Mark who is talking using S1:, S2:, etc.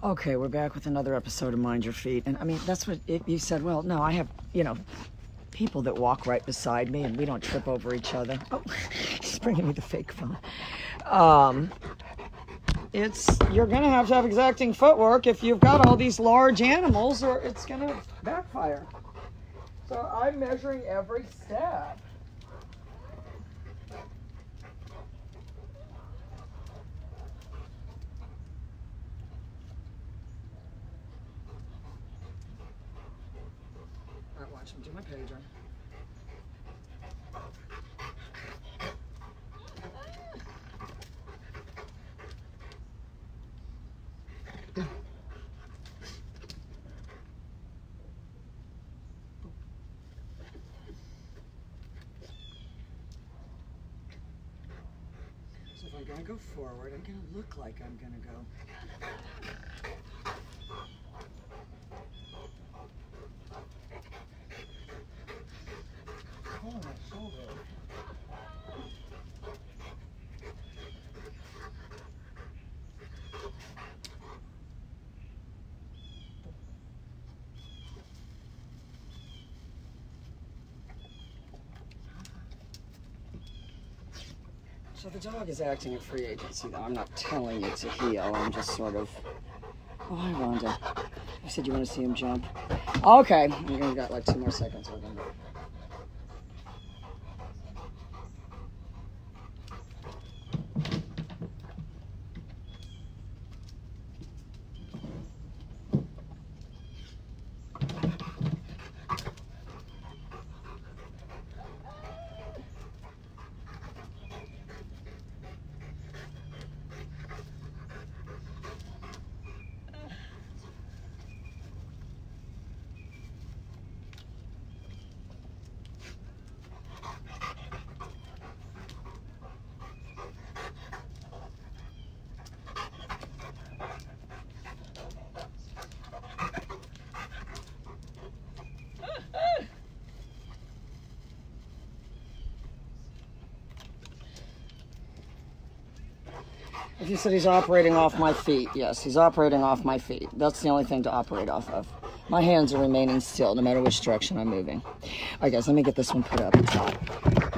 S1: Okay, we're back with another episode of Mind Your Feet. And I mean, that's what it, you said. Well, no, I have, you know, people that walk right beside me and we don't trip over each other. Oh, she's bringing me the fake phone. Um, it's, you're going to have to have exacting footwork if you've got all these large animals or it's going to backfire. So I'm measuring every step. My pager. So if I'm gonna go forward, I'm gonna look like I'm gonna go. Oh, my shoulder. So the dog is acting at free agency, though. I'm not telling it to heel. I'm just sort of. Oh, hi, Rhonda. You said you want to see him jump. Okay, gonna got like two more seconds with him. If you said he's operating off my feet, yes, he's operating off my feet. That's the only thing to operate off of. My hands are remaining still no matter which direction I'm moving. All right, guys, let me get this one put up.